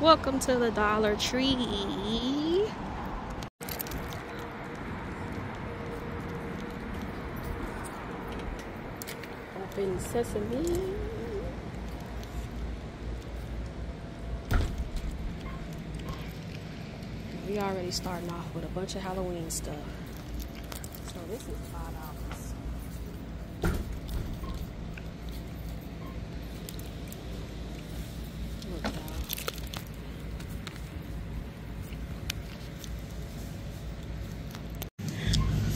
Welcome to the Dollar Tree. Open sesame. We already starting off with a bunch of Halloween stuff. So this is $5.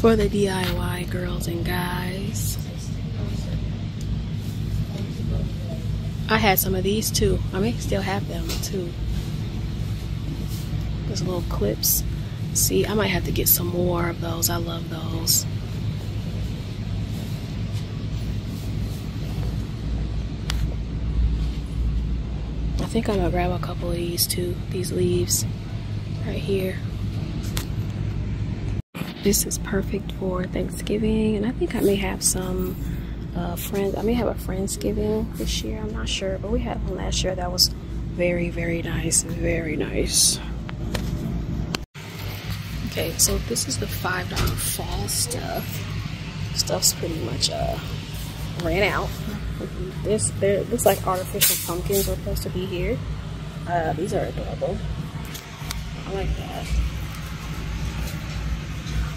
For the DIY girls and guys. I had some of these too. I may still have them too. Those little clips. See, I might have to get some more of those. I love those. I think I'm gonna grab a couple of these too. These leaves right here. This is perfect for Thanksgiving, and I think I may have some uh, friends. I may have a Friendsgiving this year. I'm not sure, but we had one last year that was very, very nice. Very nice. Okay, so this is the five dollar fall stuff. Stuff's pretty much uh ran out. This there looks like artificial pumpkins are supposed to be here. Uh, these are adorable. I like that.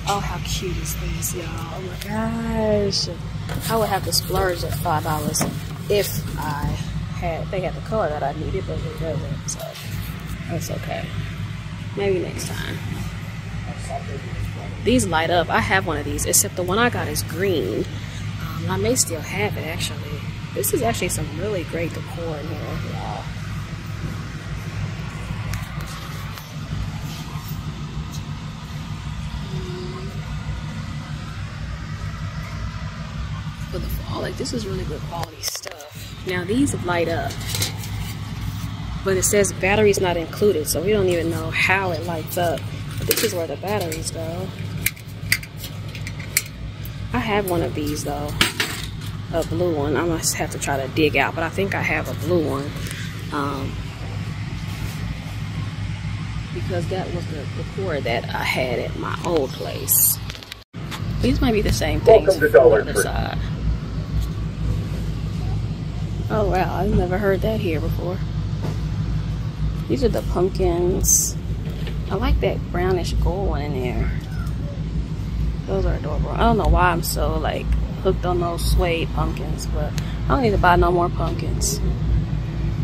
Oh, how cute is this, y'all? Oh my gosh. I would have to splurge at five dollars if I had they had the color that I needed, but it doesn't, so that's okay. Maybe next time. These light up. I have one of these, except the one I got is green. Um, I may still have it actually. This is actually some really great decor in here, y'all. For the fall, like this is really good quality stuff. Now these light up, but it says batteries not included, so we don't even know how it lights up. But this is where the batteries go. I have one of these though, a blue one. I must have to try to dig out, but I think I have a blue one. Um, because that was the, the cord that I had at my old place. These might be the same things Welcome to Dollar other Tree. Oh wow, I've never heard that here before. These are the pumpkins. I like that brownish gold one in there. Those are adorable. I don't know why I'm so like hooked on those suede pumpkins, but I don't need to buy no more pumpkins.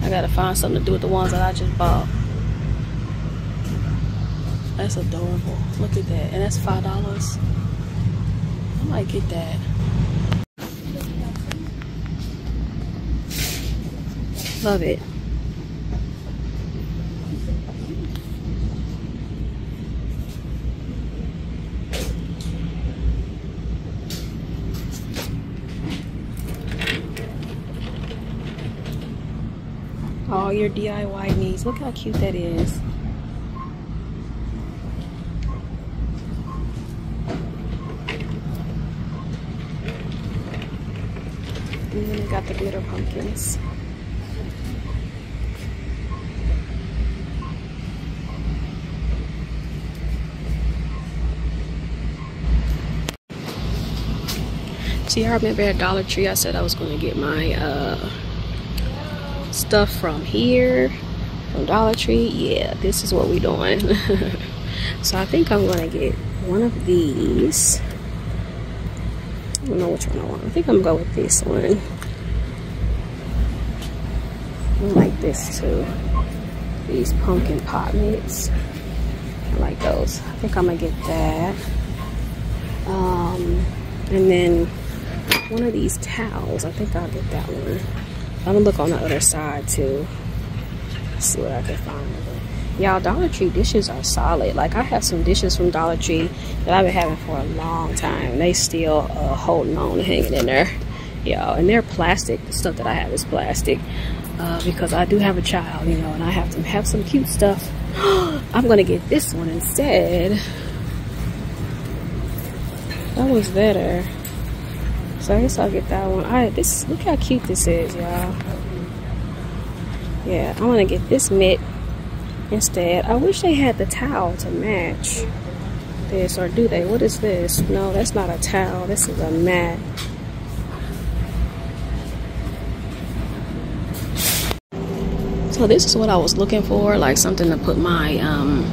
I gotta find something to do with the ones that I just bought. That's adorable. Look at that. And that's five dollars. I might get that. Love it. All your DIY needs. Look how cute that is. And then we got the glitter pumpkins. See, I remember at Dollar Tree, I said I was going to get my uh, stuff from here, from Dollar Tree. Yeah, this is what we doing. so I think I'm going to get one of these. I don't know which one I want. I think I'm going to go with this one. I like this too. These pumpkin pot mitts. I like those. I think I'm going to get that. Um, and then one of these towels. I think I'll get that one. I'm gonna look on the other side too. See what I can find. Y'all, Dollar Tree dishes are solid. Like I have some dishes from Dollar Tree that I've been having for a long time. They still uh, holding on, hanging in there. Y'all, and they're plastic. The stuff that I have is plastic uh, because I do have a child, you know, and I have to have some cute stuff. I'm gonna get this one instead. That was better. So I guess I'll get that one. Alright, this look how cute this is, y'all. Yeah, I want to get this mitt instead. I wish they had the towel to match this, or do they? What is this? No, that's not a towel. This is a mat. So this is what I was looking for, like something to put my um,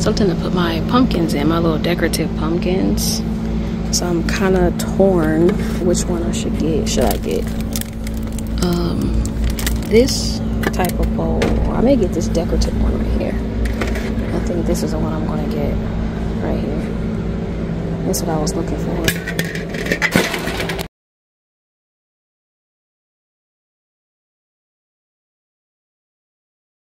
something to put my pumpkins in, my little decorative pumpkins. So I'm kind of torn which one I should get. Should I get um, this type of bowl? I may get this decorative one right here. I think this is the one I'm gonna get right here. That's what I was looking for.